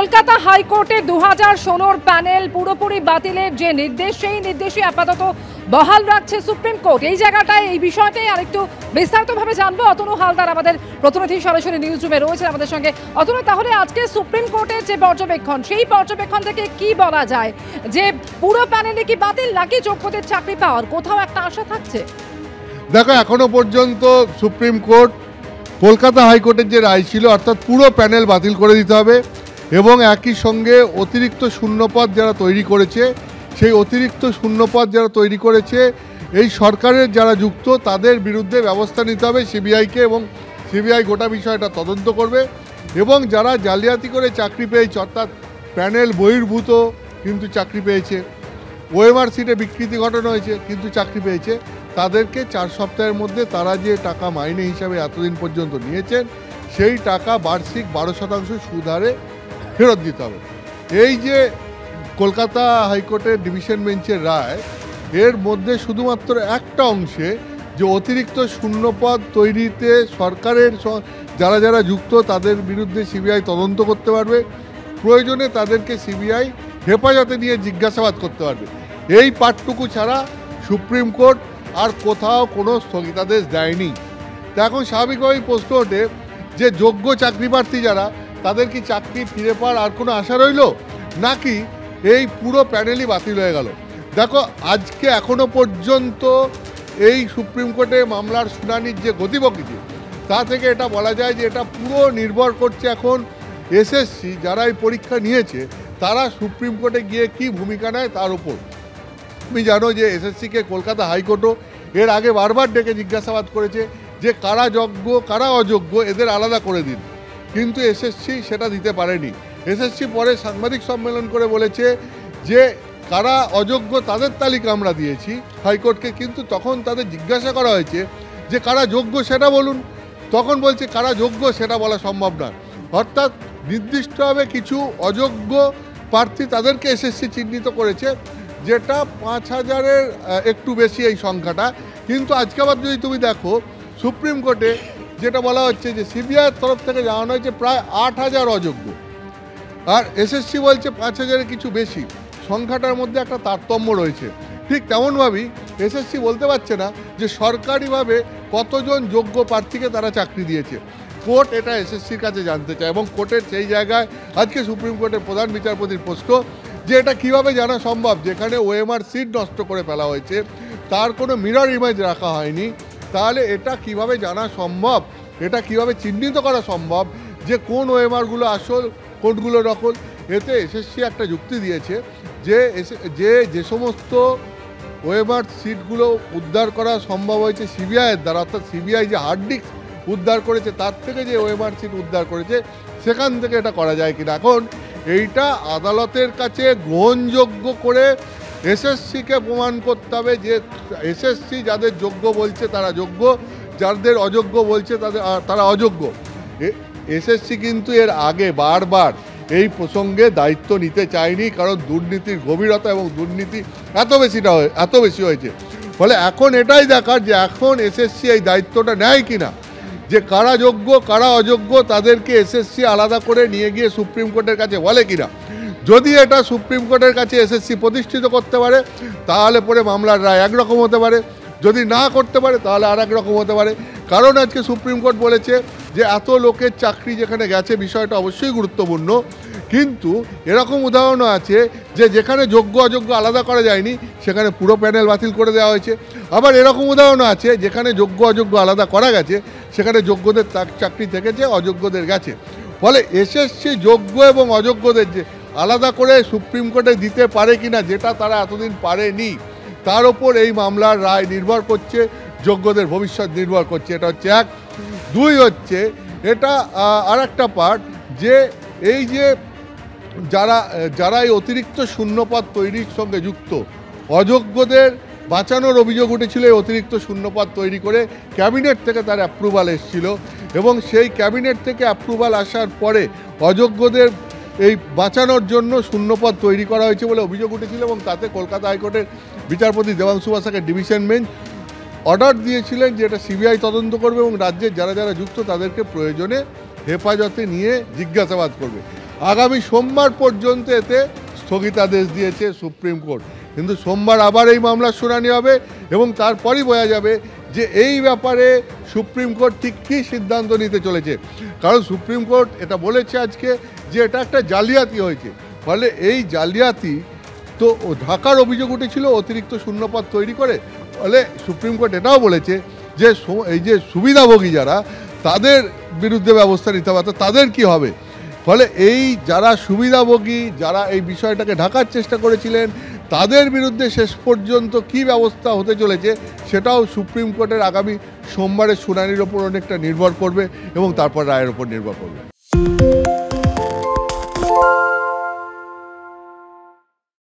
হাইকোর্টে দু হাজার ষোলোর প্যানেল পুরোপুরি বাতিলের যে নির্দেশ, সেই নির্দেশই আপাতত বহাল রাখছে সুপ্রিম কোর্ট। এই জায়গাটায়, এই বিষয়টাই আরেকটু বিস্তারিতভাবে জানব। অতনু হালদার আমাদের প্রতিনিধি সরাসরি নিউজ রুমে রয়েছেন আমাদের সঙ্গে। অতনু, তাহলে আজকে সুপ্রিম কোর্টের যে পর্যবেক্ষণ, সেই পর্যবেক্ষণ থেকে কি বলা যায়? যে পুরো প্যানেলে কি বাতিল, নাকি যোগ্যদের চাকরি পাওয়ার? কোথাও একটা আশা থাকছে? দেখো, এখনও পর্যন্ত সুপ্রিম কোর্ট কলকাতা হাইকোর্টের যে রায় ছিল, অর্থাৎ পুরো প্যানেল বাতিল করে দিতে হবে। এবং একই সঙ্গে অতিরিক্ত শূন্যপদ যারা তৈরি করেছে, সেই অতিরিক্ত শূন্যপদ যারা তৈরি করেছে, এই সরকারের যারা যুক্ত, তাদের বিরুদ্ধে ব্যবস্থা নিতে হবে সিবিআইকে এবং সিবিআই গোটা বিষয়টা তদন্ত করবে। এবং যারা জালিয়াতি করে চাকরি পেয়েছে, অর্থাৎ প্যানেল বহির্ভূত কিন্তু চাকরি পেয়েছে, ওএমআর সিটে বিকৃতি ঘটানো হয়েছে কিন্তু চাকরি পেয়েছে, তাদেরকে চার সপ্তাহের মধ্যে তারা যে টাকা মাইনে হিসাবে এতদিন পর্যন্ত নিয়েছেন, সেই টাকা বার্ষিক বারো শতাংশ সুদ হারে ফেরত দিতে হবে। এই যে কলকাতা হাইকোর্টের ডিভিশন বেঞ্চের রায়, এর মধ্যে শুধুমাত্র একটা অংশে যে অতিরিক্ত শূন্যপদ তৈরিতে সরকারের যারা যারা যুক্ত তাদের বিরুদ্ধে সিবিআই তদন্ত করতে পারবে, প্রয়োজনে তাদেরকে সিবিআই হেফাজতে নিয়ে জিজ্ঞাসাবাদ করতে পারবে। এই পাঠটুকু ছাড়া সুপ্রিম কোর্ট আর কোথাও কোনো স্থগিতাদেশ দেয়নি। তা এখন স্বাভাবিকভাবেই প্রশ্ন ওঠে যে যোগ্য চাকরি প্রার্থী যারা তাদের কি চাকরি ফিরে পাওয়ার আর কোনো আশা রইল? নাকি এই পুরো প্যানেলই বাতিল হয়ে গেল? দেখো, আজকে এখনও পর্যন্ত এই সুপ্রিম কোর্টে মামলার শুনানির যে গতিপ্রকৃতি তা থেকে এটা বলা যায় যে এটা পুরো নির্ভর করছে এখন এসএসসি যারা এই পরীক্ষা নিয়েছে, তারা সুপ্রিম কোর্টে গিয়ে কি ভূমিকা নেয় তার উপর। তুমি জানো যে এসএসসিকে কলকাতা হাইকোর্টও এর আগে বারবার ডেকে জিজ্ঞাসাবাদ করেছে যে কারা যোগ্য কারা অযোগ্য এদের আলাদা করে দিন। কিন্তু এসএসসি সেটা দিতে পারেনি। এসএসসি পরে সাংবাদিক সম্মেলন করে বলেছে যে, কারা অযোগ্য তাদের তালিকা আমরা দিয়েছি। হাইকোর্টকে কিন্তু তখন তাদের জিজ্ঞাসা করা হয়েছে যে, কারা যোগ্য সেটা বলুন। তখন বলছে, কারা যোগ্য সেটা বলা সম্ভব নয়। অর্থাৎ নির্দিষ্টভাবে কিছু অযোগ্য প্রার্থী তাদেরকে এসএসসি চিহ্নিত করেছে, যেটা পাঁচ হাজারের একটু বেশি এই সংখ্যাটা। কিন্তু আজকে আবার যদি তুমি দেখো, সুপ্রিম কোর্টে যেটা বলা হচ্ছে যে সিবিআইয়ের তরফ থেকে জানানো হয়েছে প্রায় আট হাজার অযোগ্য। আর এসএসসি বলছে পাঁচ হাজারের কিছু বেশি। সংখ্যাটার মধ্যে একটা তারতম্য রয়েছে। ঠিক তেমনভাবেই এসএসসি বলতে পারছে না যে সরকারিভাবে কতজন যোগ্য প্রার্থীকে তারা চাকরি দিয়েছে। কোর্ট এটা এসএসসির কাছে জানতে চায় এবং কোর্টের সেই জায়গায় আজকে সুপ্রিম কোর্টের প্রধান বিচারপতির প্রশ্ন যে এটা কীভাবে জানা সম্ভব? যেখানে ওএমআর সিট নষ্ট করে ফেলা হয়েছে, তার কোনো মিরর ইমেজ রাখা হয়নি। তাহলে এটা কীভাবে জানা সম্ভব? এটা কীভাবে চিহ্নিত করা সম্ভব? যে কোন ওএমআরগুলো আসল কোনগুলো নকল? এতে এসএসসি একটা যুক্তি দিয়েছে যে যে যে সমস্ত ওয়েমার সিটগুলো উদ্ধার করা সম্ভব হয়েছে সিবিআইয়ের দ্বারা, অর্থাৎ সিবিআই যে হার্ড ডিস্ক উদ্ধার করেছে, তার থেকে যে ওয়েমার সিট উদ্ধার করেছে, সেখান থেকে এটা করা যায় কিনা? এখন এইটা আদালতের কাছে গ্রহণযোগ্য করে এসএসসিকে প্রমাণ করতে হবে যে এসএসসি যাদের যোগ্য বলছে তারা যোগ্য, যাদের অযোগ্য বলছে তাদের তারা অযোগ্য। এসএসসি কিন্তু এর আগে বারবার এই প্রসঙ্গে দায়িত্ব নিতে চায়নি, কারণ দুর্নীতির গভীরতা এবং দুর্নীতি এত বেশিটা হয়ে- এত বেশি হয়েছে। ফলে এখন এটাই দেখার যে এখন এসএসসি এই দায়িত্বটা নেয় কিনা। যে কারা যোগ্য, কারা অযোগ্য, তাদেরকে এসএসসি আলাদা করে নিয়ে গিয়ে সুপ্রিম কোর্টের কাছে বলে কিনা। যদি এটা সুপ্রিম কোর্টের কাছে এসএসসি প্রতিষ্ঠিত করতে পারে, তাহলে পরে মামলার রায় একরকম হতে পারে। যদি না করতে পারে, তাহলে আর রকম হতে পারে। কারণ আজকে সুপ্রিম কোর্ট বলেছে যে, এত লোকের চাকরি যেখানে গেছে, বিষয়টা অবশ্যই গুরুত্বপূর্ণ। কিন্তু এরকম উদাহরণও আছে যে, যেখানে যোগ্য, অযোগ্য আলাদা করা যায়নি, সেখানে পুরো প্যানেল বাতিল করে দেওয়া হয়েছে। আবার এরকম উদাহরণও আছে, যেখানে যোগ্য, অযোগ্য আলাদা করা গেছে, সেখানে যোগ্যদের চাকরি থেকেছে, অযোগ্যদের গেছে। ফলে এসএসসি যোগ্য এবং অযোগ্যদের যে আলাদা করে সুপ্রিম কোর্টে দিতে পারে কিনা যেটা তারা এতদিন পারেনি, তার ওপর এই মামলার রায় নির্ভর করছে, যোগ্যদের ভবিষ্যৎ নির্ভর করছে। এটা হচ্ছে এক। দুই হচ্ছে, এটা আর একটা পার্ট যে এই যে যারা যারা এই অতিরিক্ত শূন্যপদ তৈরির সঙ্গে যুক্ত, অযোগ্যদের বাঁচানোর অভিযোগ উঠেছিল এই অতিরিক্ত শূন্যপদ তৈরি করে ক্যাবিনেট থেকে তার অ্যাপ্রুভাল এসেছিল এবং সেই ক্যাবিনেট থেকে অ্যাপ্রুভাল আসার পরে অযোগ্যদের এই বাঁচানোর জন্য শূন্যপদ তৈরি করা হয়েছে বলে অভিযোগ উঠেছিল এবং তাতে কলকাতা হাইকোর্টের বিচারপতি দেবাংশু বাসাকে ডিভিশন বেঞ্চ অর্ডার দিয়েছিলেন যে এটা সিবিআই তদন্ত করবে এবং রাজ্যের যারা যারা যুক্ত তাদেরকে প্রয়োজনে হেফাজতে নিয়ে জিজ্ঞাসাবাদ করবে। আগামী সোমবার পর্যন্ত এতে স্থগিতাদেশ দিয়েছে সুপ্রিম কোর্ট। কিন্তু সোমবার আবার এই মামলার শুনানি হবে এবং তারপরই বোঝা যাবে যে এই ব্যাপারে সুপ্রিম কোর্ট ঠিক কী সিদ্ধান্ত নিতে চলেছে। কারণ সুপ্রিম কোর্ট এটা বলেছে আজকে যে এটা একটা জালিয়াতি হয়েছে। ফলে এই জালিয়াতি তো ঢাকার অভিযোগ উঠেছিল, অতিরিক্ত শূন্যপদ তৈরি করে। ফলে সুপ্রিম কোর্ট এটাও বলেছে যে এই যে সুবিধাভোগী যারা, তাদের বিরুদ্ধে ব্যবস্থা নিতে হবে তাদের কি হবে? ফলে এই যারা সুবিধাভোগী, যারা এই বিষয়টাকে ঢাকার চেষ্টা করেছিলেন, তাদের বিরুদ্ধে শেষ পর্যন্ত কি ব্যবস্থা হতে চলেছে, সেটাও সুপ্রিম কোর্টের আগামী সোমবারের শুনানির ওপর অনেকটা নির্ভর করবে এবং তারপর রায়ের ওপর নির্ভর করবে।